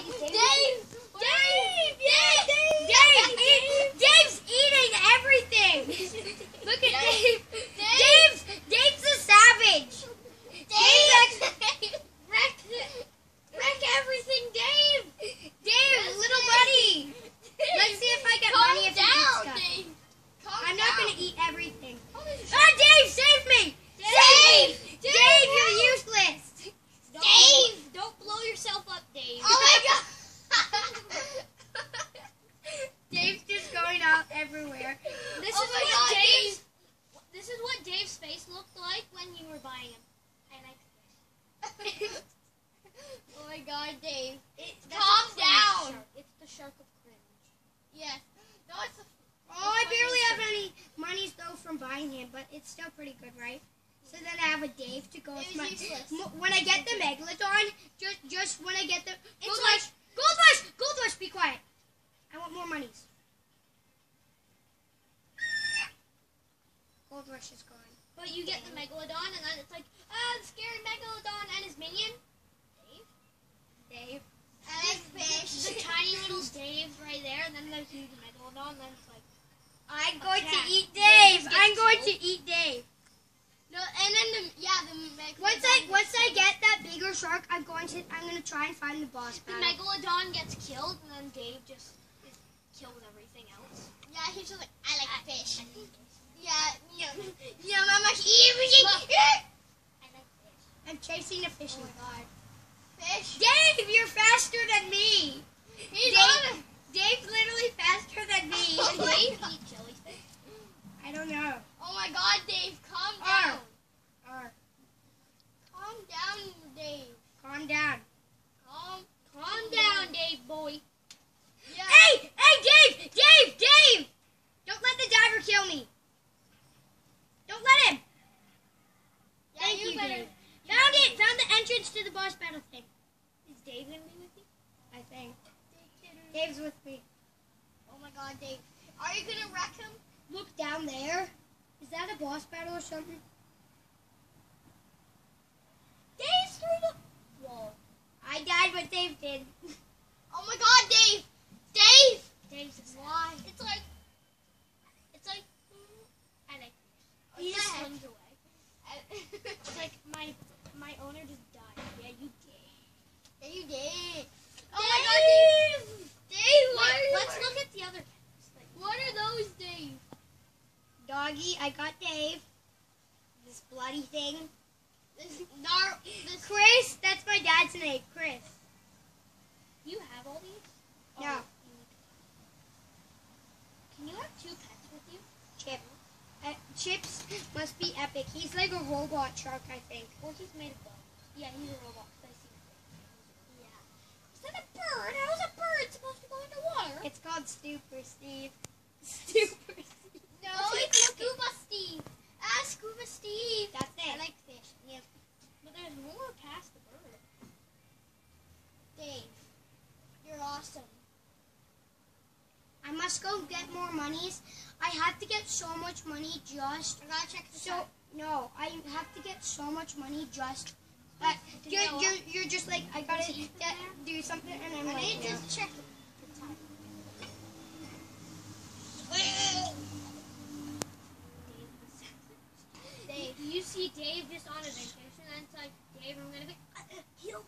Dave! Dave! Dave! Yeah, Dave! Dave! Dave! Dave's eating everything! Look at Dave! Dave's, Dave's a savage! Dave! Wreck, wreck everything, Dave! Dave, little buddy! Let's see if I get Calm money if you eat down, stuff. Dave. Calm I'm not down. gonna eat everything. Oh, there's a Ah, Dave, save me! Dave! Save! Dave, you're useless! Dave! Don't blow yourself up, Dave. Oh my god! Dave's just going out everywhere. This Oh is my what God, Dave's. This is what Dave's face looked like when you were buying him. I like fish. oh my god, Dave. It, Calm down. Shark. It's the shark of cringe. Yes. No, it's a Oh, I barely have any money though from buying him, but it's still pretty good, right? So then I have a Dave to go It with my. useless. When I get the Megalodon, just just when I get the Gold Rush is gone. But you get the megalodon, and then it's like, ah, the scary megalodon and his minion. Dave. Dave. I like The fish. tiny little Dave right there, and then there's huge megalodon, and then it's like, I'm going Okay. to eat Dave. I'm going to eat Dave. No, and then the yeah the megalodon. Once I once I get that bigger shark, I'm going to I'm gonna try and find the boss the megalodon gets killed, and then Dave just is, kills everything else. yeah he's just like I like I- fish. I hate fish. Yeah, yeah, yeah. Mama, eat Look. I like fish. I'm chasing a fishing. Oh my god, fish. Dave, you're faster than me. He's Dave. Dave's literally faster than me. Oh Does my Dave God. eat jellyfish? I don't know. Oh my god, Dave, calm Arr. down. Arr, Calm down, Dave. calm down. Calm. Calm down, Dave boy. Yeah. Hey, hey, Dave, Dave, Dave! Don't let the diver kill me. Don't let him. Yeah, Thank you, better. Dave. Found it. Found the entrance to the boss battle thing. Is Dave gonna be with? I think. Dave's with me. Oh my god, Dave. Are you gonna wreck him? Look down there. Is that a boss battle or something? Dave's through the wall. I died, but Dave did. Oh my god, Dave. Dave. Dave's a Why? It's like, it's like, mm, I like fish. He He just just swims away. It's like my my owner just died. Yeah, you did. Yeah, you did. Oh Dave! my god, Dave. Dave, what Wait, are let's you- look at the other. pets. Like, What are those, Dave? Doggy, I got Dave. This bloody thing. This nar. This. Chris, that's my dad's name, Chris. you have all these? No. Oh, Can you have two pets with you? Chip. Uh, Chips must be epic. He's like a robot shark, I think. Or he's made of bones. Yeah, he's a robot. I see. Yeah. Is that a bird? How is a bird supposed to go into water? It's called Stupor Steve. Stupor Costco get more monies. I have to get so much money just. I gotta check the so, out. No, I have to get so much money just. But you're, you're, you're just like, I gotta get, do something, and I'm I like, I just check the. Dave, you see Dave just on a vacation, and it's like, Dave, I'm gonna be uh, uh, healed.